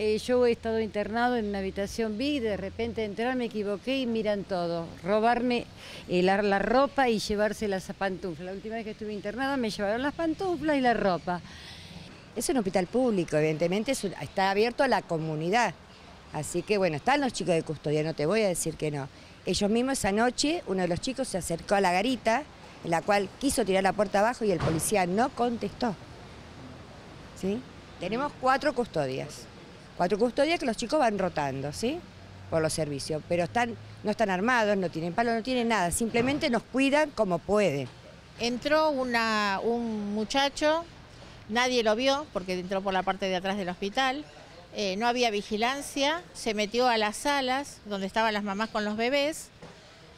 Eh, yo he estado internado en una habitación vi, de repente entrar, me equivoqué y miran todo. Robarme eh, la, ropa y llevarse las pantuflas. La última vez que estuve internada me llevaron las pantuflas y la ropa. Es un hospital público, evidentemente está abierto a la comunidad. Así que bueno, están los chicos de custodia, no te voy a decir que no. Ellos mismos esa noche, uno de los chicos se acercó a la garita, en la cual quiso tirar la puerta abajo y el policía no contestó. ¿Sí? Tenemos cuatro custodias. Cuatro custodias que los chicos van rotando, ¿sí? Por los servicios. Pero están, no están armados, no tienen palo, no tienen nada. Simplemente nos cuidan como pueden. Entró un muchacho, nadie lo vio porque entró por la parte de atrás del hospital, eh, no había vigilancia, se metió a las salas donde estaban las mamás con los bebés,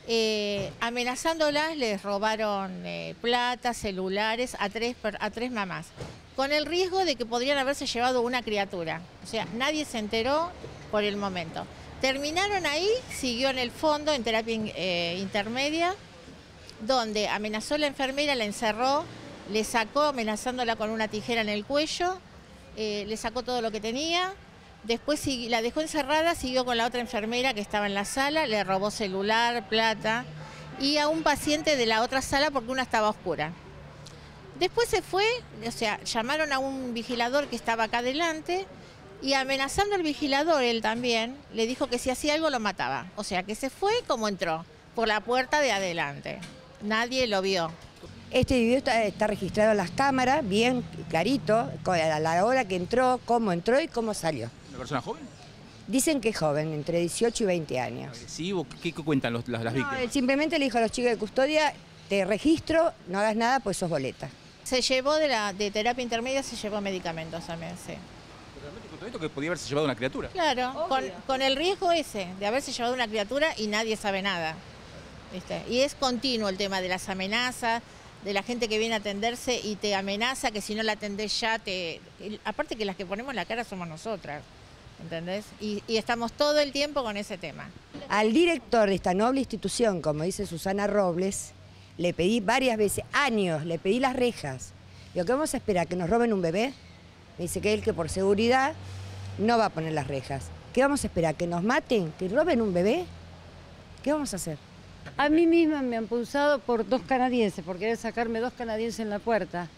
eh, amenazándolas les robaron eh, plata, celulares a tres, a tres mamás, con el riesgo de que podrían haberse llevado una criatura. O sea, nadie se enteró por el momento. Terminaron ahí, siguió en el fondo, en terapia eh, intermedia, donde amenazó la enfermera, la encerró, le sacó amenazándola con una tijera en el cuello, eh, le sacó todo lo que tenía, después la dejó encerrada, siguió con la otra enfermera que estaba en la sala, le robó celular, plata y a un paciente de la otra sala porque una estaba oscura. Después se fue, o sea, llamaron a un vigilador que estaba acá adelante y amenazando al vigilador él también, le dijo que si hacía algo lo mataba. O sea, que se fue como entró, por la puerta de adelante. Nadie lo vio. Este video está, está registrado en las cámaras, bien clarito, a la hora que entró, cómo entró y cómo salió. ¿Una persona joven? Dicen que es joven, entre 18 y 20 años. ¿Agresivo? ¿Qué, qué cuentan los- las, las No, víctimas? simplemente le dijo a los chicos de custodia, te registro, no hagas nada, pues sos boleta. Se llevó de la de terapia intermedia, se llevó medicamentos también, sí. Todo esto que podía haberse llevado una criatura. Claro, con, con el riesgo ese de haberse llevado una criatura y nadie sabe nada. ¿viste? Y es continuo el tema de las amenazas, de la gente que viene a atenderse y te amenaza que si no la atendés ya te... Aparte que las que ponemos la cara somos nosotras, ¿entendés? Y, y estamos todo el tiempo con ese tema. Al director de esta noble institución, como dice Susana Robles, le pedí varias veces, años, le pedí las rejas. Digo, ¿qué vamos a esperar? ¿Que nos roben un bebé? Me dice que él que por seguridad no va a poner las rejas. ¿Qué vamos a esperar? ¿Que nos maten? ¿Que roben un bebé? ¿Qué vamos a hacer? A mí misma me han pulsado por dos canadienses, por querer sacarme dos canadienses en la puerta.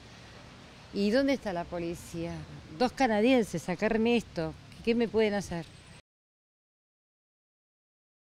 ¿Y dónde está la policía? Dos canadienses, sacarme esto. ¿Qué me pueden hacer?